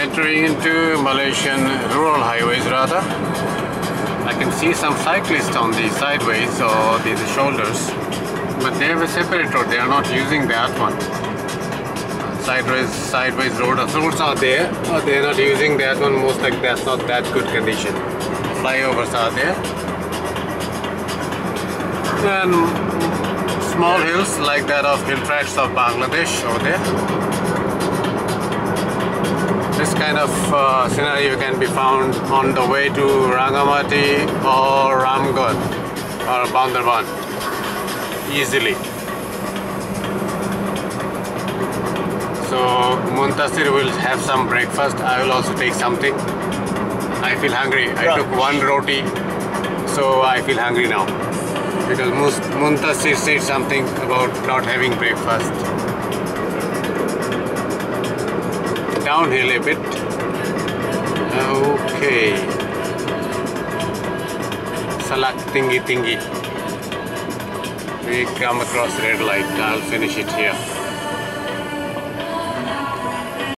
entering into Malaysian rural highways rather. I can see some cyclists on the sideways or the, shoulders, but they have a separate road. They are not using that one. Sideways, sideways road uh, roads are there, but they are not using that one. Most like that's not that good condition. Flyovers are there, and small hills like that of hill tracts of Bangladesh over there kind of uh, scenario can be found on the way to Rangamati or Ramgarh or Bandarban easily. So Muntasir will have some breakfast. I will also take something. I feel hungry. I took one roti, so I feel hungry now. Because Muntasir said something about not having breakfast. Downhill a bit. Okay. Salak Tinggi Tinggi. We come across red light. I'll finish it here.